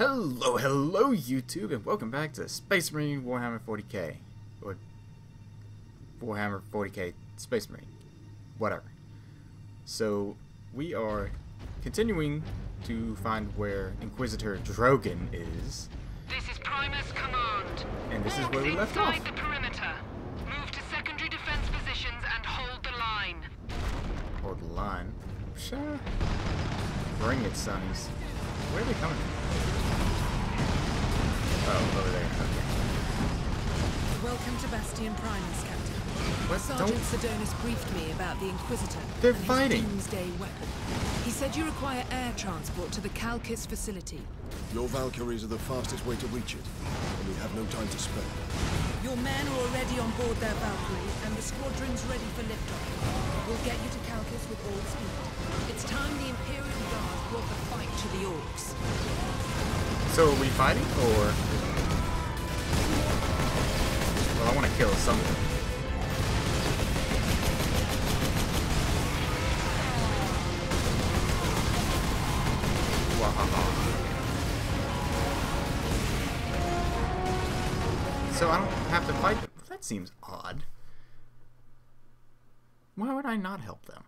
Hello, hello YouTube, and welcome back to Space Marine Warhammer 40k. Or Warhammer 40k Space Marine. Whatever. So, we are continuing to find where Inquisitor Drogan is. This is Primus Command. And this is where we left off. the perimeter. Move to secondary defense positions and hold the line. Hold the line. Sure. Bring it, sonnies. Where are they coming from? Oh, over there. Okay. Welcome to Bastion Primus, Captain. What? Sergeant Don't... Sidonus briefed me about the Inquisitor. They're and his fighting. Doomsday weapon. He said you require air transport to the Calkis facility. Your Valkyries are the fastest way to reach it, and we have no time to spare. Your men are already on board their Valkyrie, and the squadron's ready for liftoff. We'll get you to Calkis with all speed. It's time the Imperial Guard brought the fight to the Orcs. So are we fighting, or... kill. Wahaha. So I don't have to fight them. That seems odd. Why would I not help them?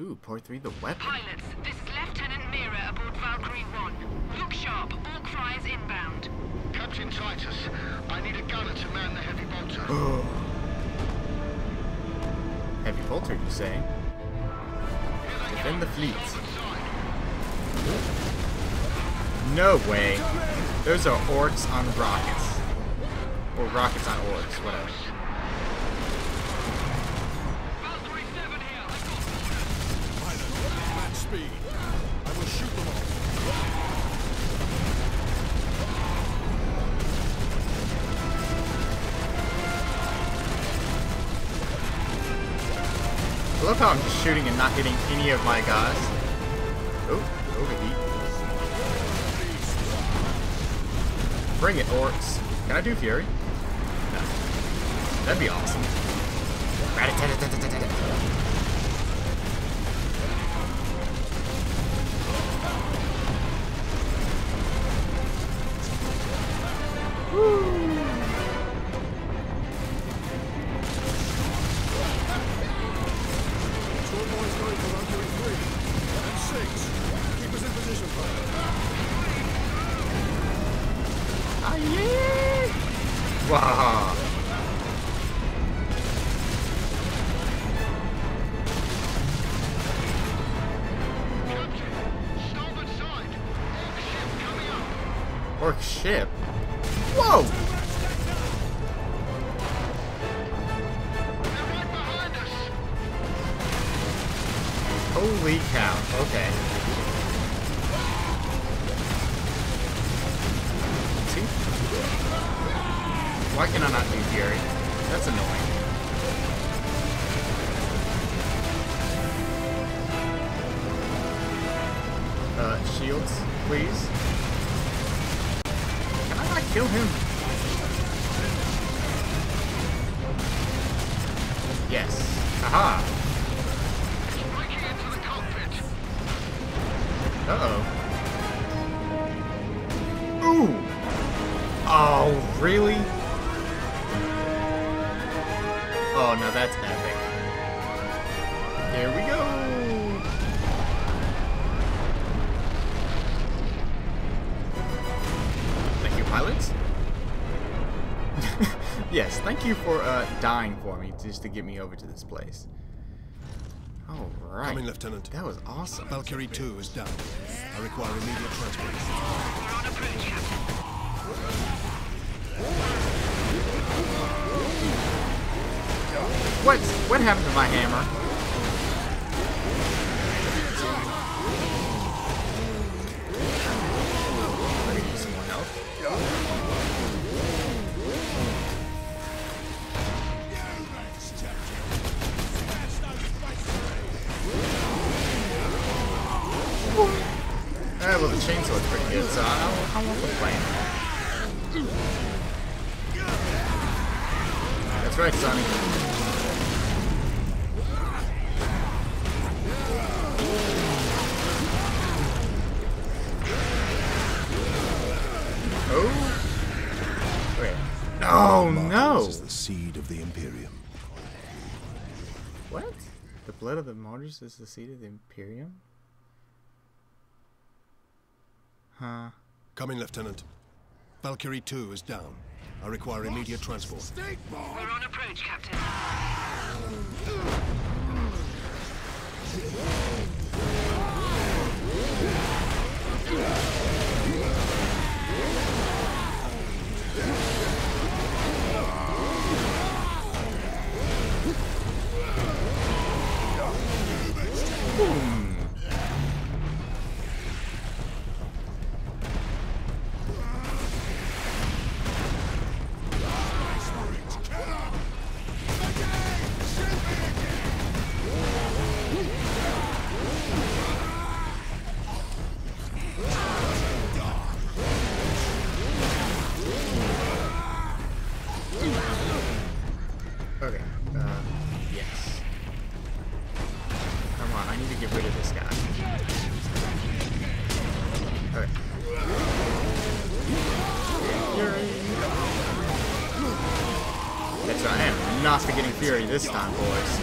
Ooh, part three, the weapon. Pilots, this is Lieutenant Mira aboard Valkyrie 1. Look sharp. Orc fries inbound. Captain Titus, I need a gunner to man the heavy bolter. Oh. Heavy bolter, you say? Defend the fleet. No way. Those are orcs on rockets. Or rockets on orcs, whatever. Love how I'm just shooting and not hitting any of my guys. Oh, overheat. Bring it, orcs. Can I do Fury? No. That'd be awesome. Wow. Captain, starboard side. Orc ship coming up. Orc ship? Whoa! They're right behind us. Holy cow. Okay. Why can I not do Fury? That's annoying. Uh, shields, please. Can I not kill him? Yes. Aha! Uh-oh. Ooh! Oh, really? Now that's epic. Here we go! Thank you, pilots. yes, thank you for uh, dying for me just to get me over to this place. Alright. Coming, Lieutenant. That was awesome. Valkyrie 2 is down. I require immediate transport. We're on approach, Captain. What? What happened to my hammer? Uh, well, the chainsaw's pretty good, so I, I won't complain. That's right, Sonny. Oh no! This is the seed of the Imperium. What? The blood of the martyrs is the seed of the Imperium? Huh. Come in, Lieutenant. Valkyrie 2 is down. I require immediate transport. We're on approach, Captain. Okay. Uh, yes. Come on, I need to get rid of this guy. Okay. Fury. That's right, I am not forgetting Fury this time, boys.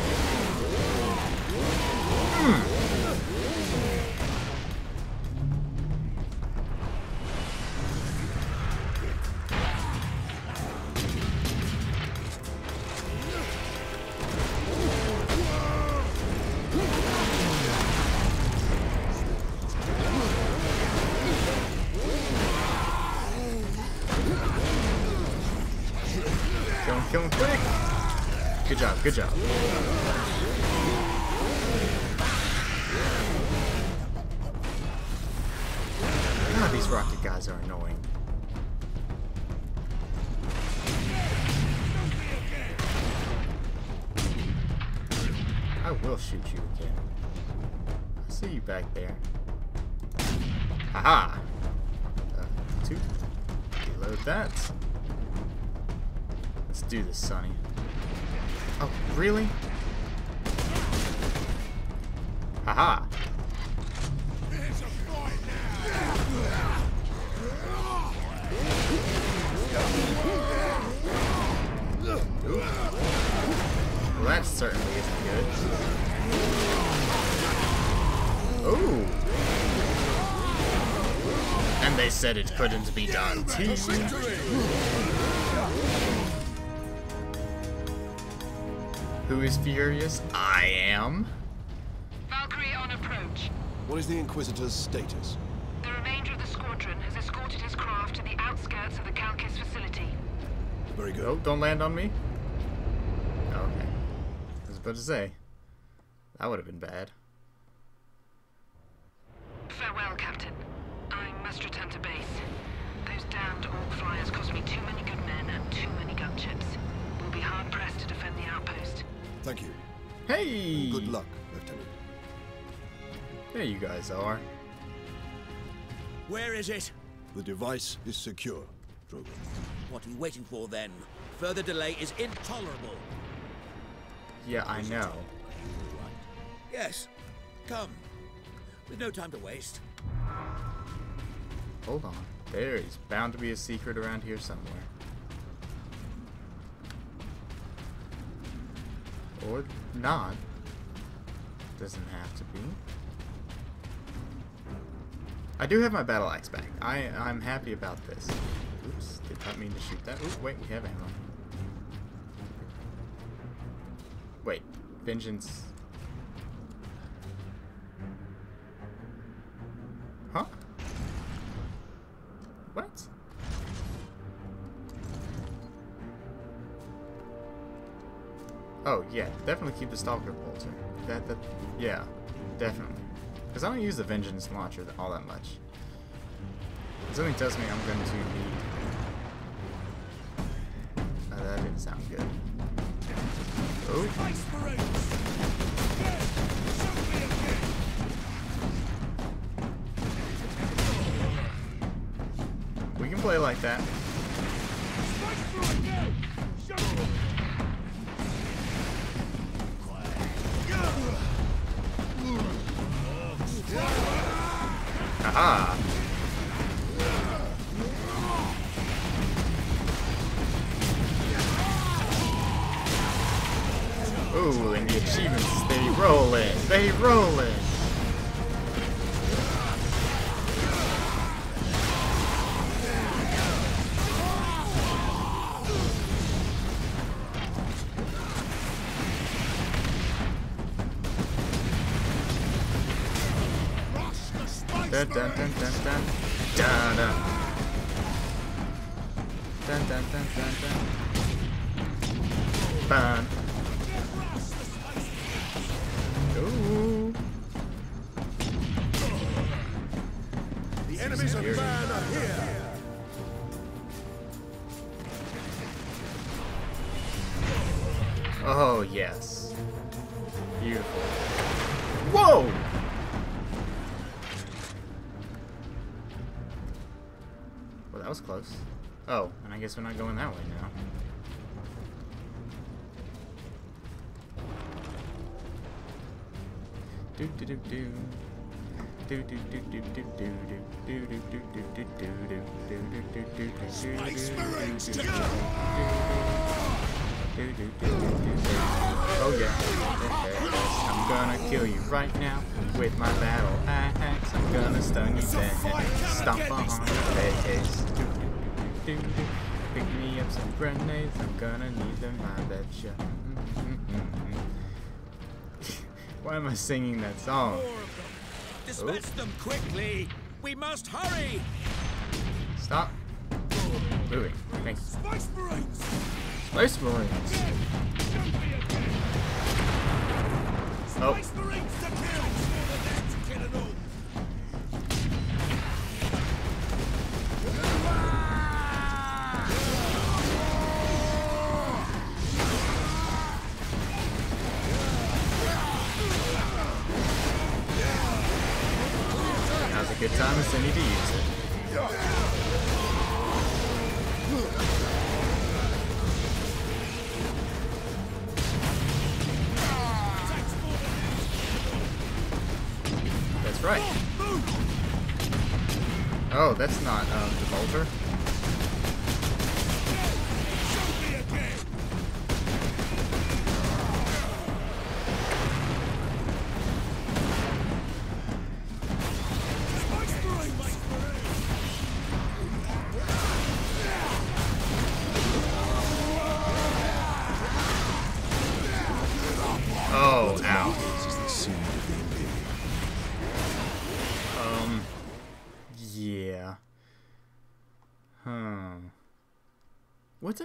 Kill Good job. God, these rocket guys are annoying. I will shoot you again. I see you back there. Haha! Uh, two. Reload that. Let's do this, Sonny. Oh, really? Haha! Well, that certainly isn't good. Ooh! And they said it couldn't be done. Who is furious? I am. Valkyrie on approach. What is the Inquisitor's status? The remainder of the squadron has escorted his craft to the outskirts of the Calkis facility. Very good. Oh, don't land on me. Okay. I was about to say. That would have been bad. Farewell, Captain. I must return to base. Those damned Orc flyers cost me too many good men and too many gunships. Thank you. Hey! Good luck, Lieutenant. There you guys are. Where is it? The device is secure, Drogan. What are you waiting for then? Further delay is intolerable. Yeah, I know. Yes. Come. With no time to waste. Hold on. There is bound to be a secret around here somewhere. Or not. Doesn't have to be. I do have my battle axe back. I I'm happy about this. Oops, did not mean to shoot that. Ooh, wait, we have ammo. Wait, vengeance. Definitely keep the stalker bolter. That that yeah, definitely. Because I don't use the vengeance launcher all that much. Something tells me I'm going to need. Uh, that didn't sound good. Oh, we can play like that. Haha. Ooh, and the achievements, they rolling, they rolling. Dun dun dun dun dun dun dun dun dun dun dun dun Bun. Ooh. The enemies of Scary. man are here. Oh yes. Beautiful. Whoa! Close. Oh, and I guess we're not going that way now. Do do do do. Oh yeah. I'm gonna kill you right now with my battle axe. I'm gonna stun you then. Stomp on your face. Do, do. Pick me up some grenades. I'm gonna need them, I betcha. Why am I singing that song? Dispatch them quickly. We must hurry. Stop moving. Thank you. Space Marines! Space Marines. Oh, Space Marines good time as any to use it. That's right. Oh, that's not um, the Bolter.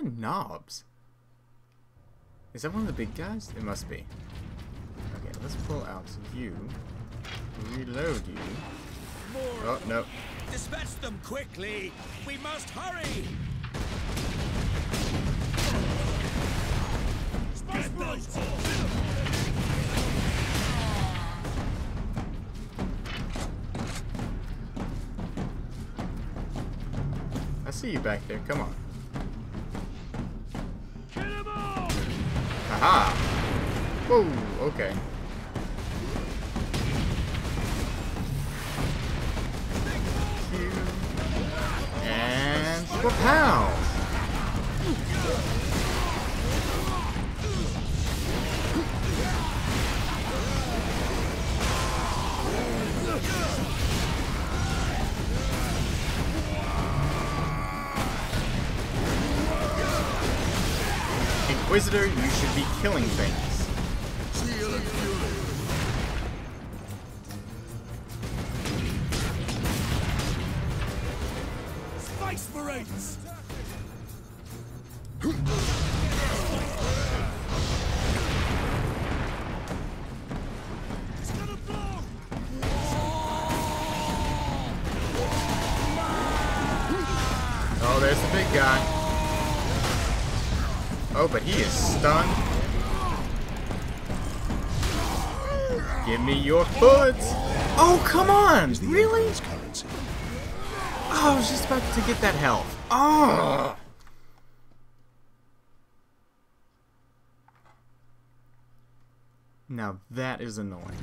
A knobs? Is that one of the big guys? It must be. Okay, let's pull out you. Reload you. Oh, no. Dispatch them quickly. We must hurry. Space Marines! I see you back there. Come on. Aha! Whoa, okay. And... Kapow! Inquisitor, you should be killing things. Oh, but he is stunned. Give me your foots. Oh, come on. Really? Oh, I was just about to get that health. Oh. Now that is annoying.